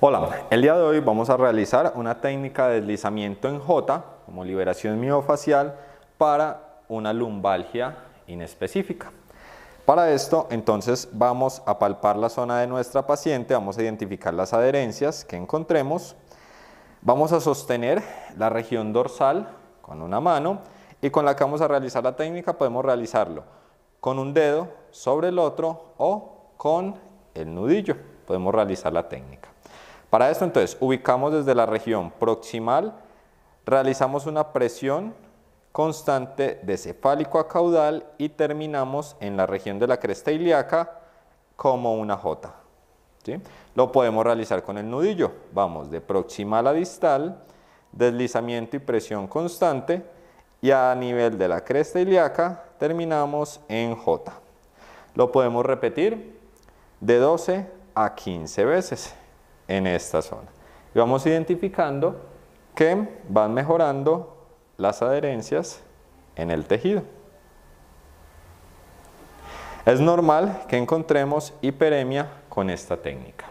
Hola, el día de hoy vamos a realizar una técnica de deslizamiento en J, como liberación miofacial, para una lumbalgia inespecífica. Para esto, entonces, vamos a palpar la zona de nuestra paciente, vamos a identificar las adherencias que encontremos, vamos a sostener la región dorsal con una mano y con la que vamos a realizar la técnica podemos realizarlo con un dedo sobre el otro o con el nudillo, podemos realizar la técnica. Para esto entonces ubicamos desde la región proximal, realizamos una presión constante de cefálico a caudal y terminamos en la región de la cresta ilíaca como una J. Lo podemos realizar con el nudillo. Vamos de proximal a distal, deslizamiento y presión constante y a nivel de la cresta ilíaca terminamos en J. Lo podemos repetir de 12 a 15 veces en esta zona. Y vamos identificando que van mejorando las adherencias en el tejido. Es normal que encontremos hiperemia con esta técnica.